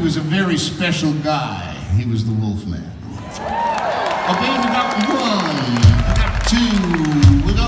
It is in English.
he was a very special guy. He was the Wolfman. Okay, we got one, we got two, we got